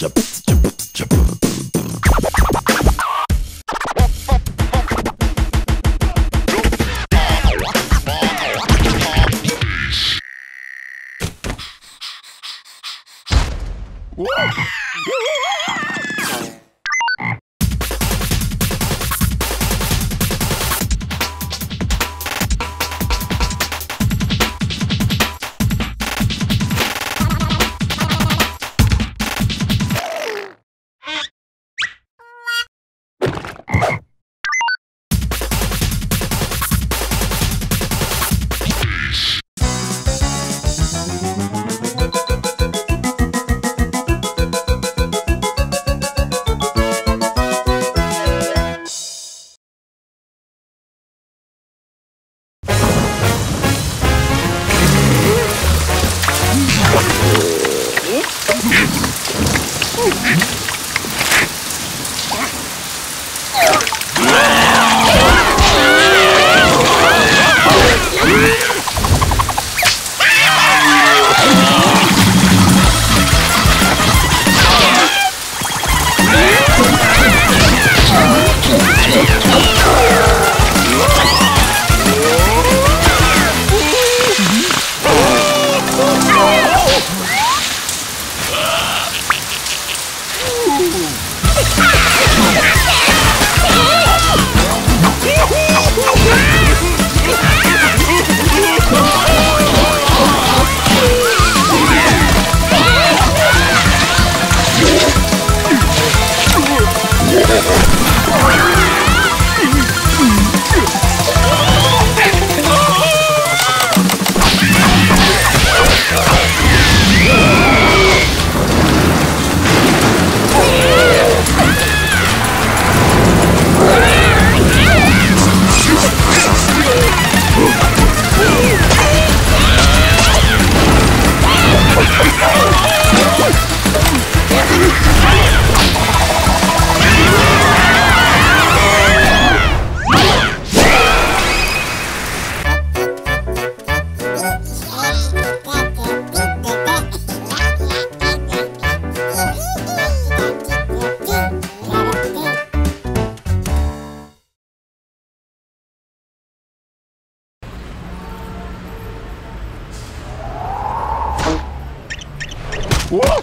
Yep. Whoa!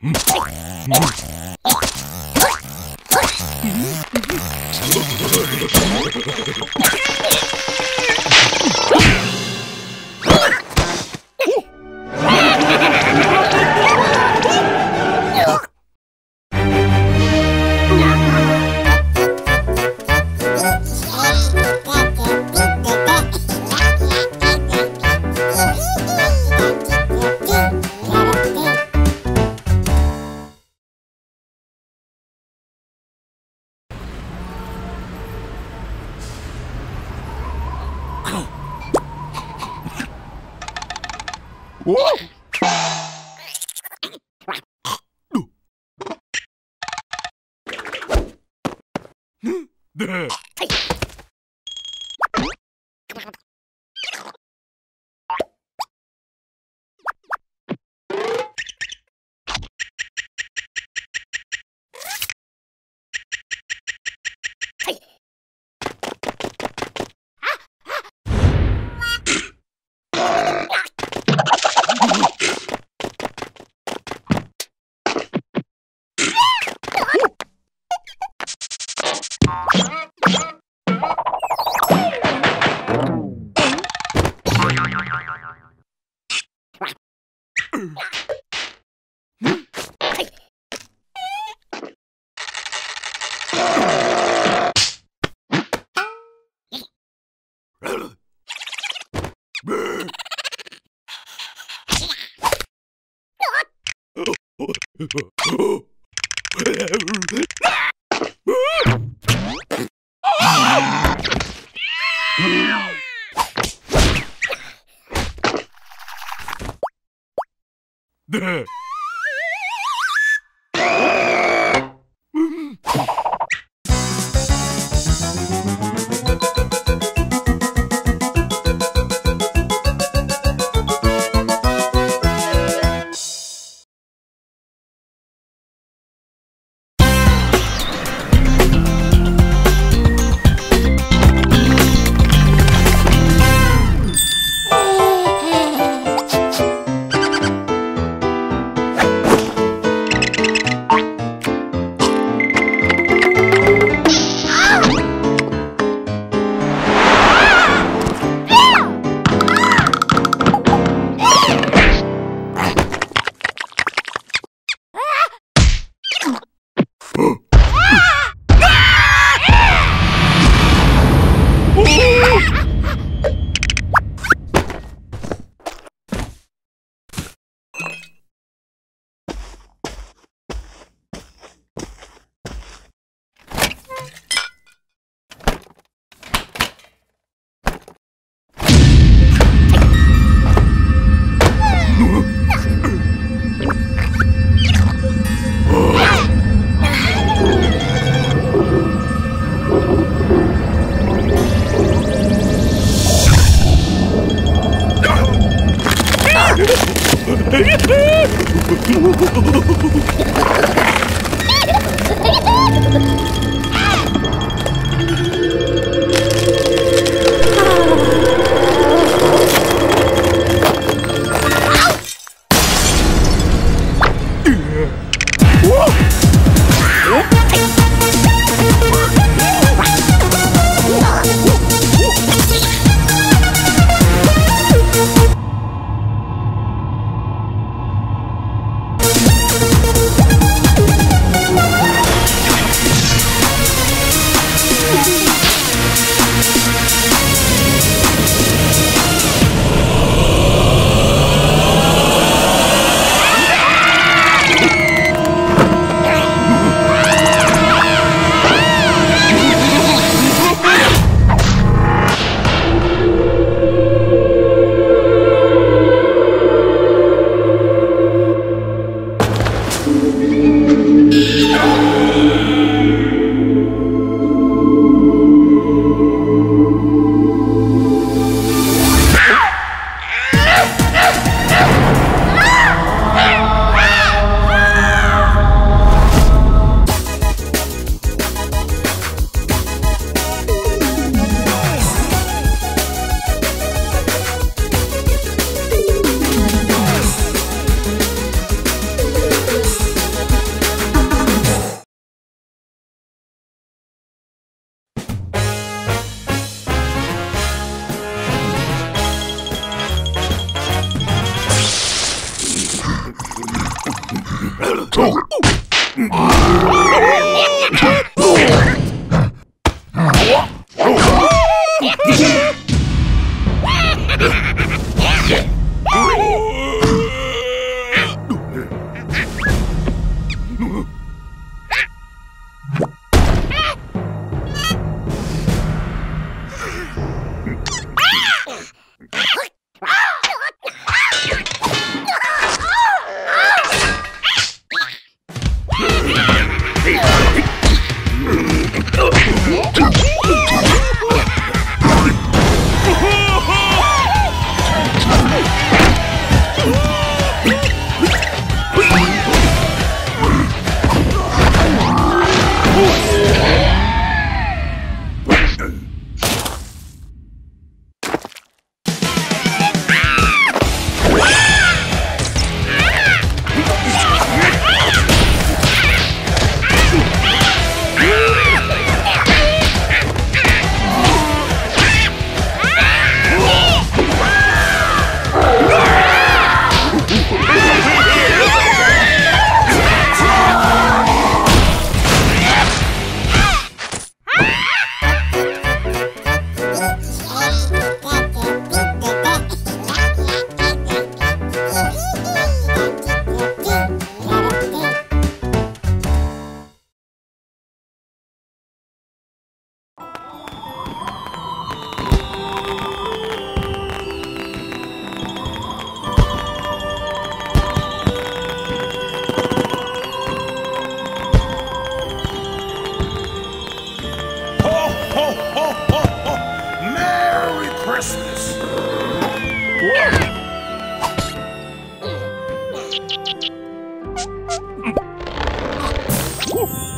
Hmm. Duh. cu.